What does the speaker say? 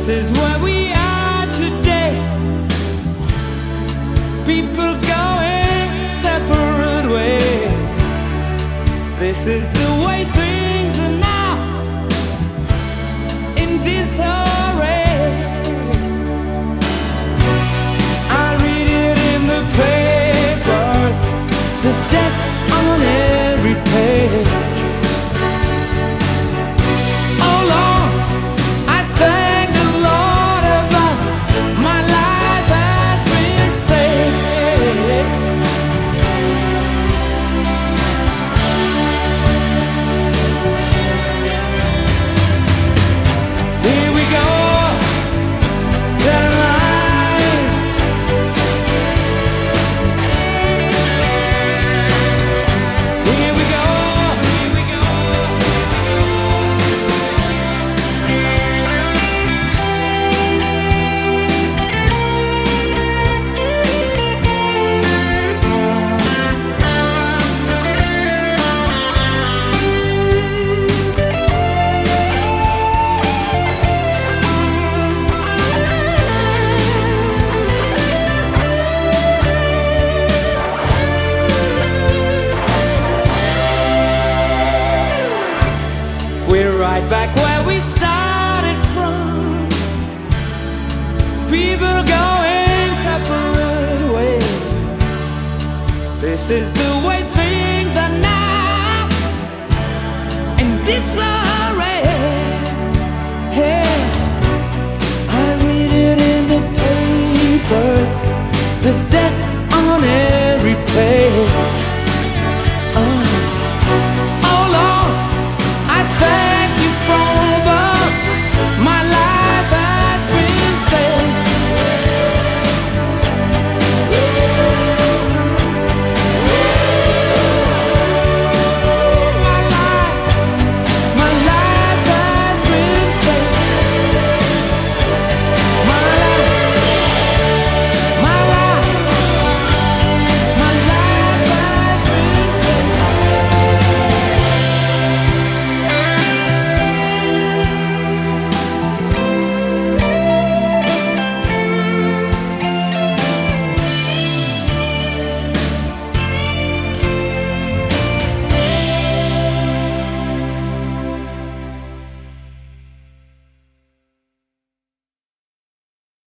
This is where we are today. People going separate ways. This is the way things are now in disarray. I read it in the papers. Right back where we started from. People going separate ways. This is the way things are now in disarray. Hey, I read it in the papers. There's death on page.